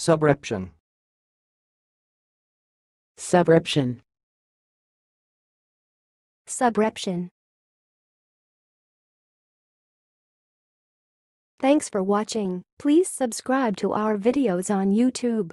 Subreption. Subreption. Subreption. Thanks for watching. Please subscribe to our videos on YouTube.